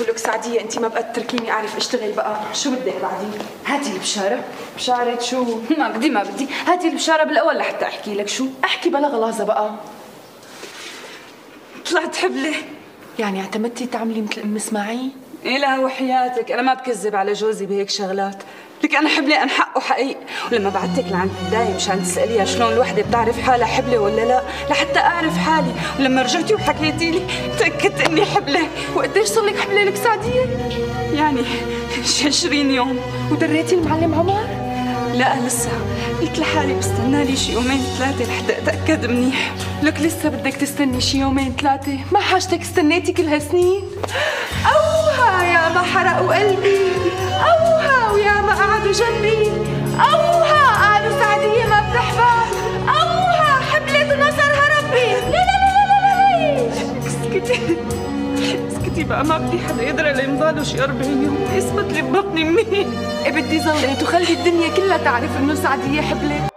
ولك سعدية انت ما بقى تتركيني أعرف أشتغل بقى. شو بدك بعدين؟ هاتي البشارة. بشارة شو؟ ما بدي ما بدي. هاتي البشارة بالأول لحتى أحكي لك شو. أحكي بلا غلاظة بقى. طلعت حبلة. يعني اعتمدتي تعملي مثل أم إسماعيل؟ إيه لا وحياتك. أنا ما بكذب على جوزي بهيك شغلات. لك أنا حبلة أنا حقه حقيقي. ولما بعتك لعند الداية مشان تسأليها شلون الوحدة بتعرف حالها حبلة ولا لا لحتى أعرف حالي. ولما رجعتي وحكيتي لي تأكدت إني حبلة. وقديش صار لك حبلة لك سعدية؟ يعني شي 20 يوم. ودريتي المعلم عمر؟ لا لسه. قلت لحالي بستنى لي شي يومين ثلاثة لحتى أتأكد منيح. لك لسه بدك تستني شي يومين ثلاثة؟ ما حاجتك استنيتي كل هالسنين؟ أوها يا ما حرقوا قلبي أوها ويا ما قعدوا جنبي أوها قالوا سعدية ما بتحبها أوها حبلت ونصرها ربي. لا لا لا لا لا لا اسكتي اسكتي بقى ما بدي حدا يدري ضالوا شي 40 يوم. إثبت لي ببطني إيه بدي ظليت وخلي الدنيا كلها تعرف إنه سعدية حبلت